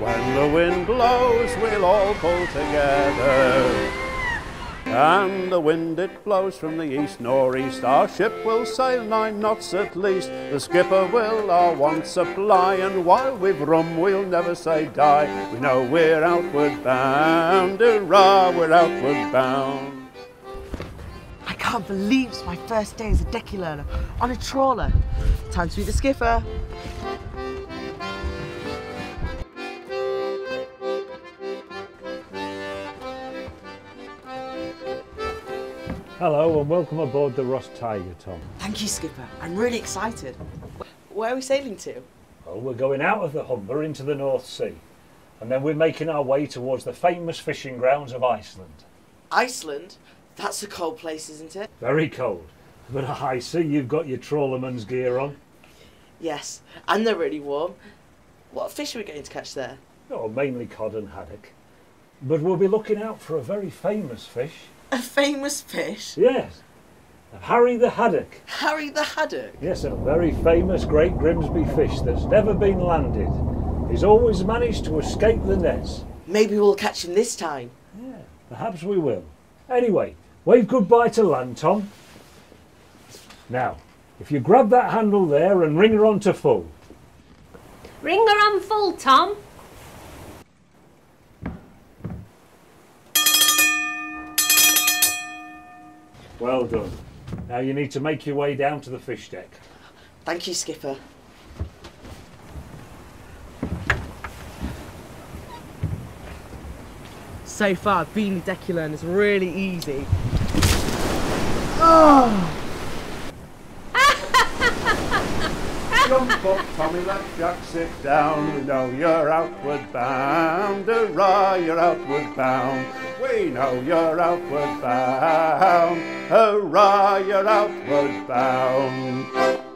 When the wind blows, we'll all pull together. And the wind it blows from the east nor'east. Our ship will sail nine knots at least. The skipper will our wants supply, and while we've rum, we'll never say die. We know we're outward bound, hurrah, we're outward bound. I can't believe it's my first day as a decky learner on a trawler. Time to be the skipper. Hello and welcome aboard the Ross Tiger, Tom. Thank you, skipper. I'm really excited. Where are we sailing to? Well, we're going out of the Humber into the North Sea, and then we're making our way towards the famous fishing grounds of Iceland. Iceland? That's a cold place, isn't it? Very cold, but I see you've got your trawlerman's gear on. Yes, and they're really warm. What fish are we going to catch there? Oh, mainly cod and haddock. But we'll be looking out for a very famous fish. A famous fish? Yes, Harry the haddock. Harry the haddock? Yes, a very famous Great Grimsby fish that's never been landed. He's always managed to escape the nets. Maybe we'll catch him this time. Yeah, perhaps we will. Anyway, wave goodbye to land, Tom. Now, if you grab that handle there and ring her on to full. Ring her on full, Tom. Well done. Now you need to make your way down to the fish deck. Thank you, skipper. So far, being a decky learner is really easy. Ah! Jump up, Tommy, let Jack sit down. We know you're outward bound, hurrah, you're outward bound. We know you're outward bound, hurrah, you're outward bound.